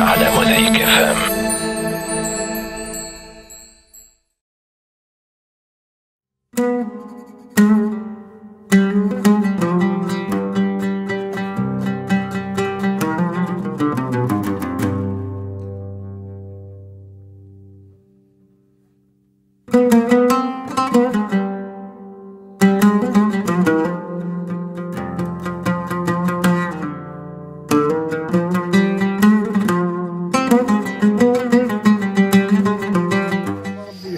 على مزيك فم ربي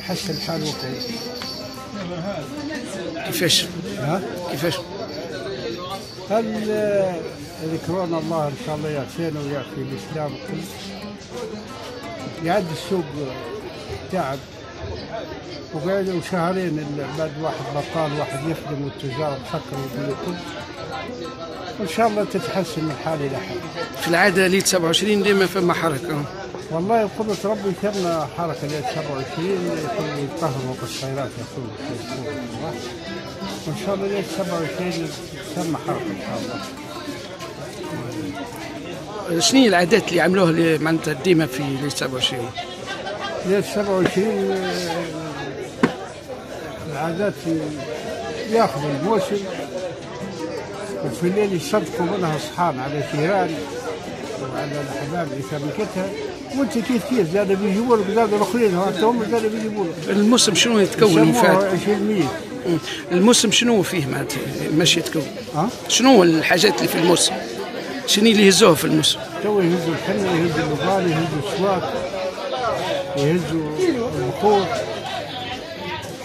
يحسن الحال وكل كيفاش؟ ها؟ كيفاش؟ هل آه، ذكرون الله إن شاء الله يعافينا ويعفي الإسلام كله يعد السوق تعب. وقعدوا شهرين إلا بعد واحد بطال واحد يخدم والتجار مسكروا الدنيا كل. وإن شاء الله تتحسن الحال إلى حال. في العادة ليله 27 ديما فما حركة. والله بقدرة ربي كنا حركة ليلة 27 يكونوا يطهروا بالخيرات يكون وإن شاء الله ليلة 27 تسمى حركة إن شاء الله. شنو هي العادات اللي عملوها اللي معناتها ديما في ليله 27 ليلة 27 آه، العادات ياخذوا الموسم وفي الليل يصدقوا منها أصحاب على جيران وعلى الاحباب اللي سابقتها وانت كيف كيف زاد بيجيبوا لك زاد الاخرين هم زاد بيجيبوا لك الموسم شنو يتكون فات؟ 20 مم. الموسم شنو فيه معناتها ماشي يتكون. ها؟ شنو الحاجات اللي في الموسم؟ شنو اللي يهزوها في الموسم؟ تو يهزوا الحنة يهزوا اللبان يهزوا السواك يهزوا البخور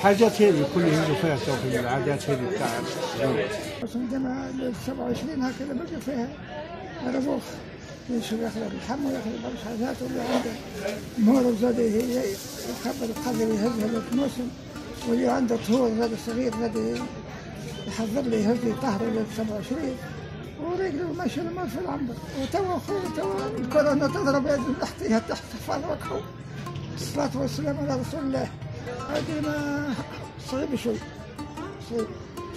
حاجات هذه كل يهزوا فيها تو في العادات هذه بتاع بس عندنا ال 27 هكذا بقى فيها. ربوخ يشوف ياخذ اللحم وياخذ بعض حاجات واللي عنده. مهر وزاد هي يخبر القدر يهزها الموسم واللي عنده طهور زاد صغير زاد يحضر لي يهز لي طهره ل 27 ورجله ماشي الأمور في العنبر وتوا أخوه توا الكورونا تضرب يد تحتها تحت فرقه الصلاة والسلام على رسول الله. هذه ما صعيب شوي. صعيب.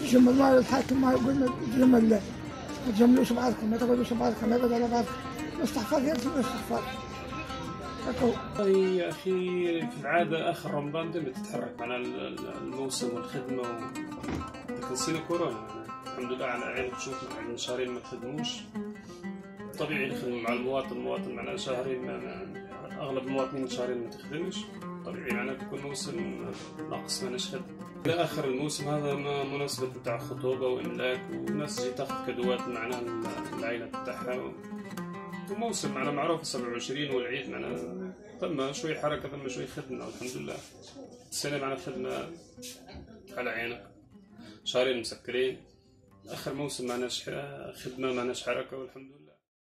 يجمع الله الحاكم ما يقول جمع الله. تجملوش بعضكم ما تقعدوش بعضكم ما يقعد على بعضكم الاستحفاظ يلزم الاستحفاظ يا أخي في العادة آخر رمضان دائما تتحرك ال- الموسم والخدمة و... سنه كورونا. الحمد لله على عين تشوف من شهرين ما تخدموش. طبيعي نخدم مع المواطن المواطن معنا شهرين ما أغلب المواطنين شهرين ما تخدمش. طبيعي معنا تكون موسم ناقص ما نشهد إلى آخر الموسم هذا ما مناسبة بتاع خطوبة وإملاك والناس تجي تاخذ كدوات معنا العائلة بتاعها. وموسم معنا معروف 27 والعيد معنا ثم شوي حركة ثم شوي خدمة والحمد لله. السنة معنا خدمة على عينك. شهرين مسكرين. آخر موسم معناش خدمة معناش حركة والحمد لله.